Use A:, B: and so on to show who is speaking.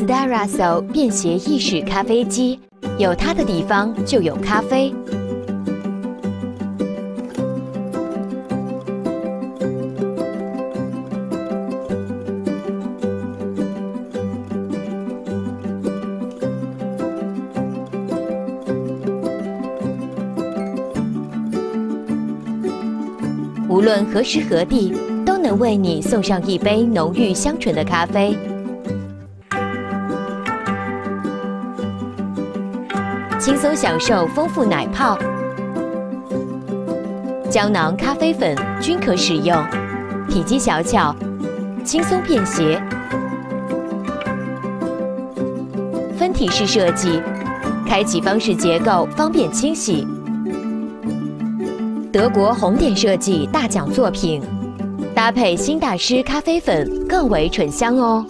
A: Espresso 便携意式咖啡机，有它的地方就有咖啡。无论何时何地，都能为你送上一杯浓郁香醇的咖啡。轻松享受丰富奶泡，胶囊咖啡粉均可使用，体积小巧，轻松便携，分体式设计，开启方式结构方便清洗。德国红点设计大奖作品，搭配新大师咖啡粉更为醇香哦。